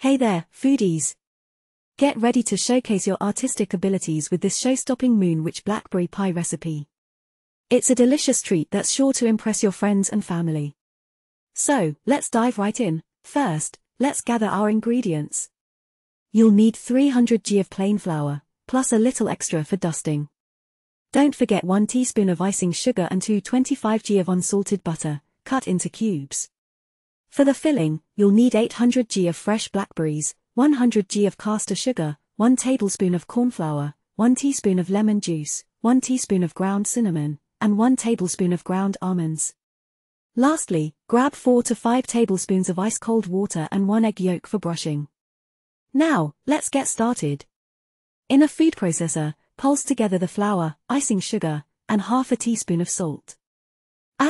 Hey there, foodies! Get ready to showcase your artistic abilities with this show-stopping moon Moonwich blackberry pie recipe. It's a delicious treat that's sure to impress your friends and family. So, let's dive right in. First, let's gather our ingredients. You'll need 300 g of plain flour, plus a little extra for dusting. Don't forget 1 teaspoon of icing sugar and 225 g of unsalted butter, cut into cubes. For the filling, you'll need 800 g of fresh blackberries, 100 g of caster sugar, 1 tablespoon of corn flour, 1 teaspoon of lemon juice, 1 teaspoon of ground cinnamon, and 1 tablespoon of ground almonds. Lastly, grab 4 to 5 tablespoons of ice-cold water and 1 egg yolk for brushing. Now, let's get started. In a food processor, pulse together the flour, icing sugar, and half a teaspoon of salt.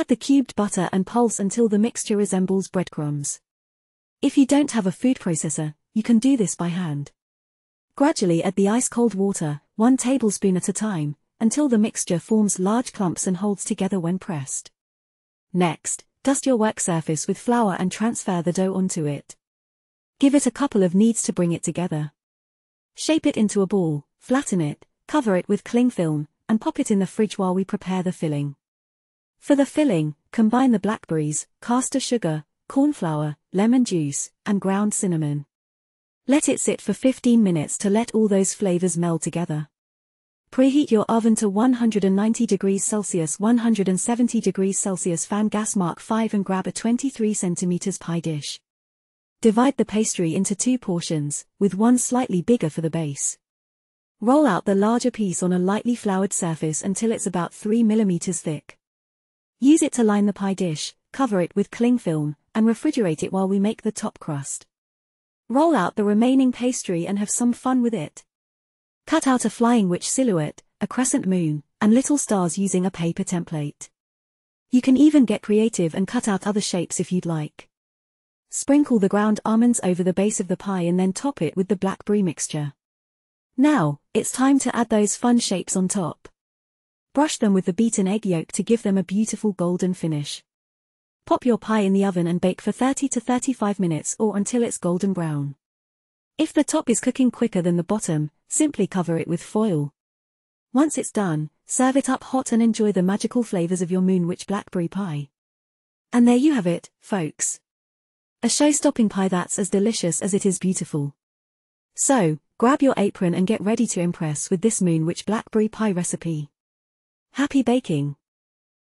Add the cubed butter and pulse until the mixture resembles breadcrumbs. If you don't have a food processor, you can do this by hand. Gradually add the ice-cold water, one tablespoon at a time, until the mixture forms large clumps and holds together when pressed. Next, dust your work surface with flour and transfer the dough onto it. Give it a couple of kneads to bring it together. Shape it into a ball, flatten it, cover it with cling film, and pop it in the fridge while we prepare the filling. For the filling, combine the blackberries, caster sugar, corn flour, lemon juice, and ground cinnamon. Let it sit for 15 minutes to let all those flavors meld together. Preheat your oven to 190 degrees Celsius 170 degrees Celsius fan gas mark 5 and grab a 23 centimeters pie dish. Divide the pastry into two portions, with one slightly bigger for the base. Roll out the larger piece on a lightly floured surface until it's about 3 millimeters thick. Use it to line the pie dish, cover it with cling film, and refrigerate it while we make the top crust. Roll out the remaining pastry and have some fun with it. Cut out a flying witch silhouette, a crescent moon, and little stars using a paper template. You can even get creative and cut out other shapes if you'd like. Sprinkle the ground almonds over the base of the pie and then top it with the blackberry mixture. Now, it's time to add those fun shapes on top. Brush them with the beaten egg yolk to give them a beautiful golden finish. Pop your pie in the oven and bake for 30 to 35 minutes or until it's golden brown. If the top is cooking quicker than the bottom, simply cover it with foil. Once it's done, serve it up hot and enjoy the magical flavors of your Moon Witch blackberry pie. And there you have it, folks. A show-stopping pie that's as delicious as it is beautiful. So, grab your apron and get ready to impress with this Moon Witch blackberry pie recipe. Happy baking!